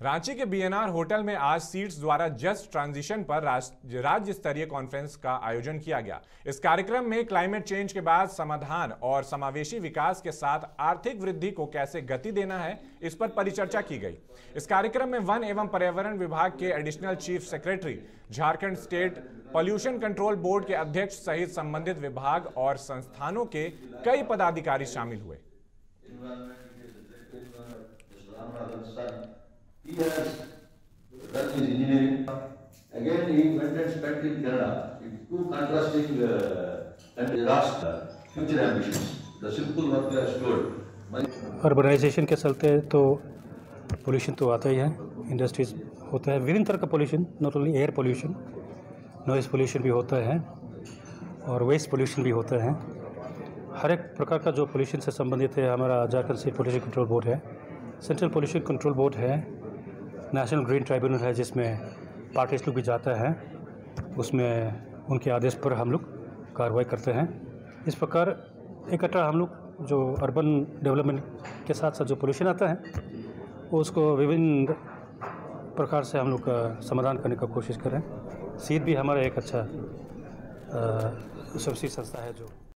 रांची के BNR hotel में आज सीट्स द्वारा जस्ट ट्रांजिशन पर राज्य स्तरीय कॉन्फ्रेंस का आयोजन किया गया। इस कार्यक्रम में क्लाइमेट चेंज के बाद समाधान और समावेशी विकास के साथ आर्थिक वृद्धि को कैसे गति देना है, इस पर परिचर्चा की गई। इस कार्यक्रम में वन एवं पर्यावरण विभाग के additional chief secretary, Jharkhand state pollution control board के अध्यक्ष सहित संबंधित विभाग और संस्थानों के कई पदाधिकारी शामिल हुए। He has done his engineering. Again, he went and spent in Canada. In Two contrasting uh, and last uh, future ambitions. The simple work has told. Urbanisation के चलते तो पोल्यूशन तो आता ही है इंडस्ट्रीज़ होता है विभिन्न तरह का pollution not only air pollution noise pollution भी होता है और वेस्ट पोल्यूशन भी होता है हर एक प्रकार का जो पोल्यूशन से संबंधित है हमारा Jharkhand state pollution control board है सेंट्रल पोल्यूशन कंट्रोल बोर्ड है नेशनल ग्रीन ट्राइब्यूनल है, जिसमें पार्टीज़ लोग भी जाता है, उसमें उनके आदेश पर हम लोग कार्रवाई करते हैं। इस प्रकार इकट्ठा हम लोग जो अर्बन डेवलपमेंट के साथ साथ जो पोल्यूशन आता है, उसको विभिन्न प्रकार से हम लोग समाधान करने का कोशिश करें। सीट भी हमारा एक अच्छा स्वच्छी संस्था है जो